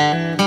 Who's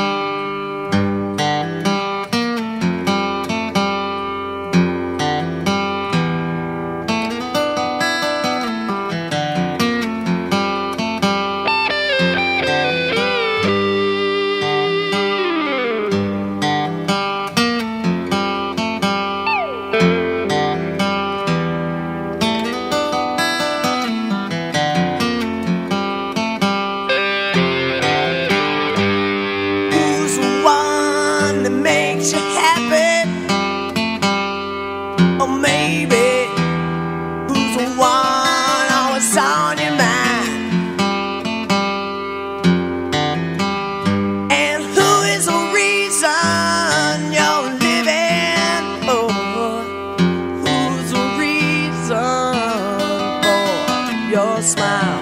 smile?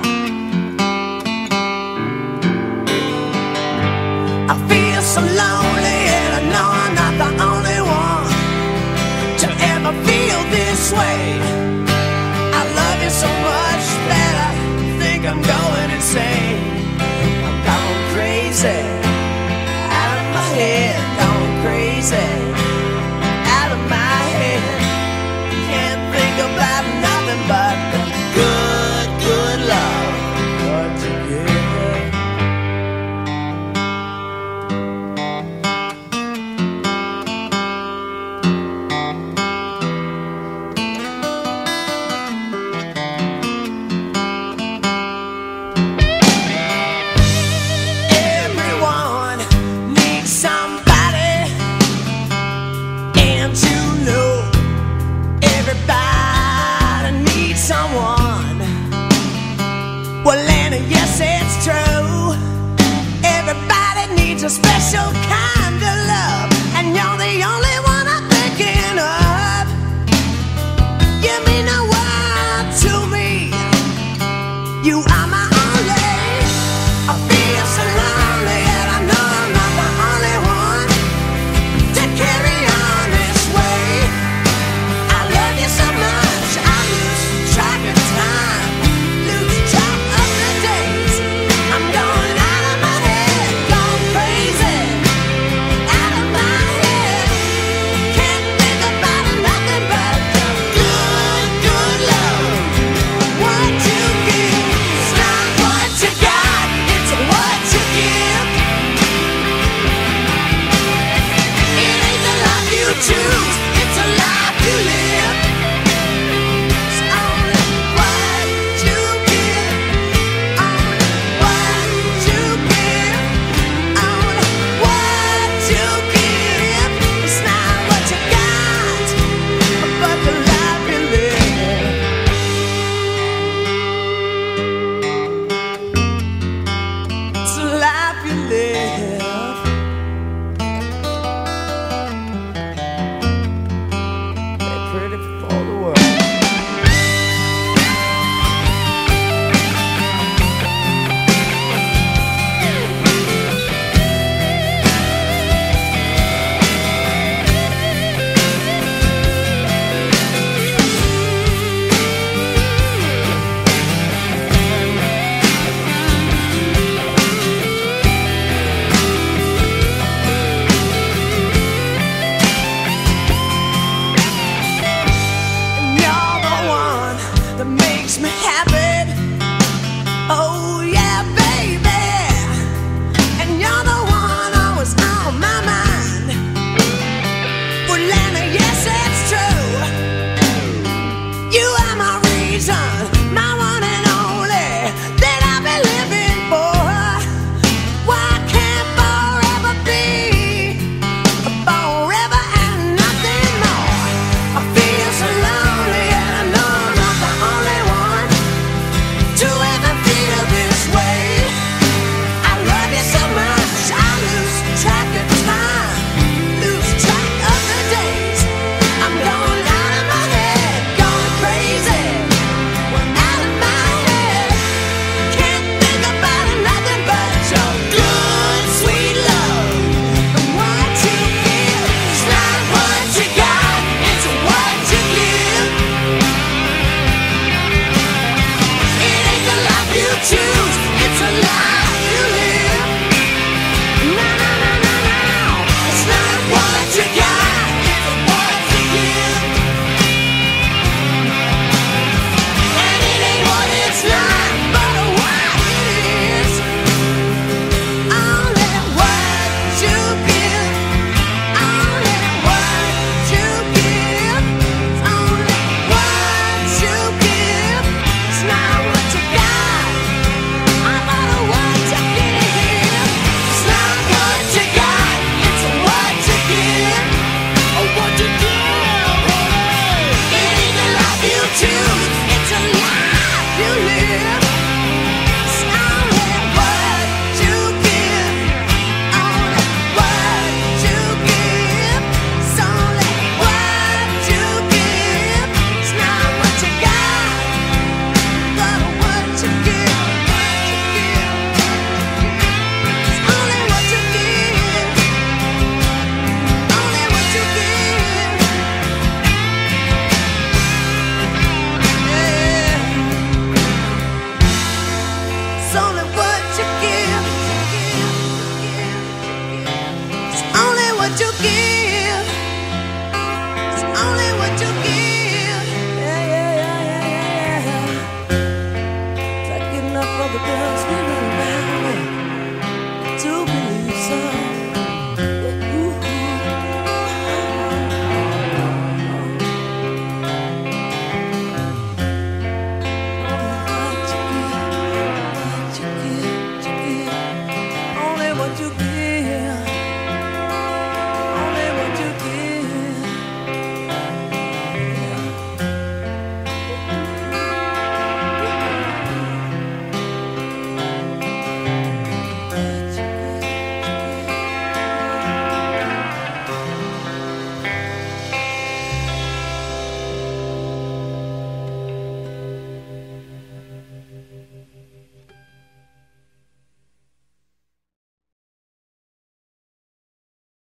I feel so lonely and I know I'm not the only one to ever feel this way. I love you so much that I think I'm going insane.